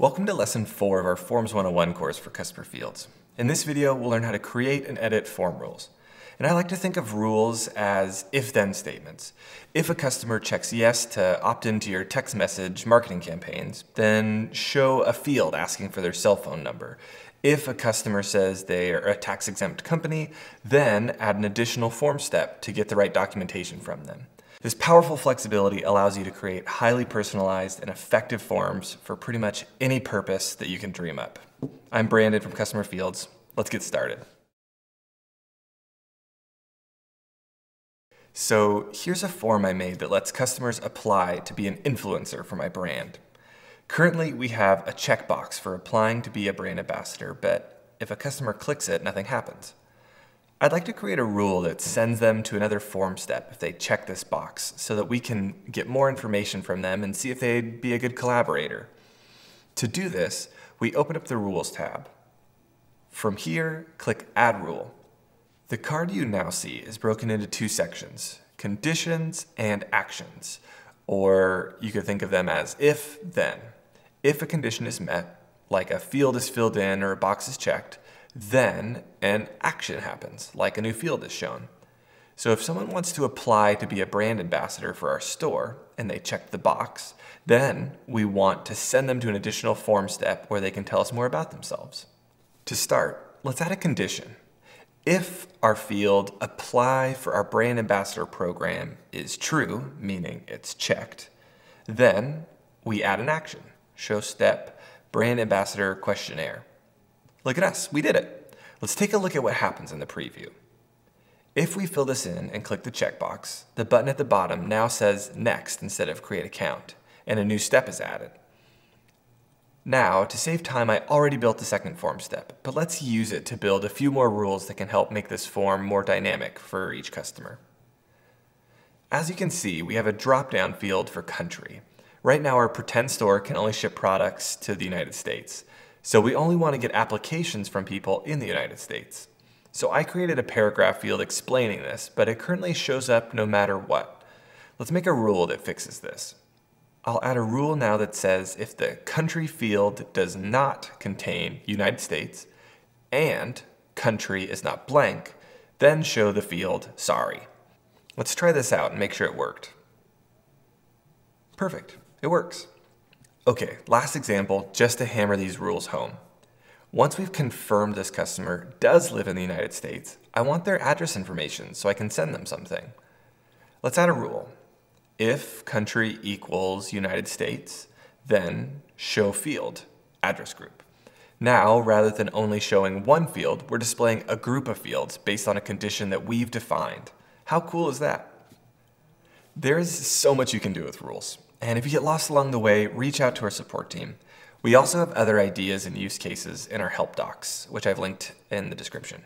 Welcome to lesson four of our Forms 101 course for customer fields. In this video, we'll learn how to create and edit form rules. And I like to think of rules as if-then statements. If a customer checks yes to opt into your text message marketing campaigns, then show a field asking for their cell phone number. If a customer says they are a tax exempt company, then add an additional form step to get the right documentation from them. This powerful flexibility allows you to create highly personalized and effective forms for pretty much any purpose that you can dream up. I'm Brandon from Customer Fields. Let's get started. So here's a form I made that lets customers apply to be an influencer for my brand. Currently, we have a checkbox for applying to be a brand ambassador, but if a customer clicks it, nothing happens. I'd like to create a rule that sends them to another form step if they check this box so that we can get more information from them and see if they'd be a good collaborator. To do this, we open up the Rules tab. From here, click Add Rule. The card you now see is broken into two sections, Conditions and Actions, or you could think of them as if, then. If a condition is met, like a field is filled in or a box is checked, then an action happens, like a new field is shown. So if someone wants to apply to be a brand ambassador for our store and they check the box, then we want to send them to an additional form step where they can tell us more about themselves. To start, let's add a condition. If our field apply for our brand ambassador program is true, meaning it's checked, then we add an action, show step brand ambassador questionnaire. Look at us, we did it. Let's take a look at what happens in the preview. If we fill this in and click the checkbox, the button at the bottom now says Next instead of Create Account, and a new step is added. Now, to save time, I already built the second form step, but let's use it to build a few more rules that can help make this form more dynamic for each customer. As you can see, we have a drop-down field for country. Right now, our pretend store can only ship products to the United States. So we only want to get applications from people in the United States. So I created a paragraph field explaining this, but it currently shows up no matter what. Let's make a rule that fixes this. I'll add a rule now that says if the country field does not contain United States and country is not blank, then show the field sorry. Let's try this out and make sure it worked. Perfect, it works. Okay, last example, just to hammer these rules home. Once we've confirmed this customer does live in the United States, I want their address information so I can send them something. Let's add a rule. If country equals United States, then show field, address group. Now, rather than only showing one field, we're displaying a group of fields based on a condition that we've defined. How cool is that? There is so much you can do with rules. And if you get lost along the way, reach out to our support team. We also have other ideas and use cases in our help docs, which I've linked in the description.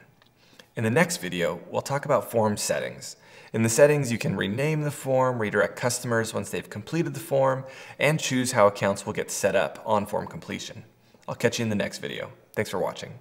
In the next video, we'll talk about form settings. In the settings, you can rename the form, redirect customers once they've completed the form, and choose how accounts will get set up on form completion. I'll catch you in the next video. Thanks for watching.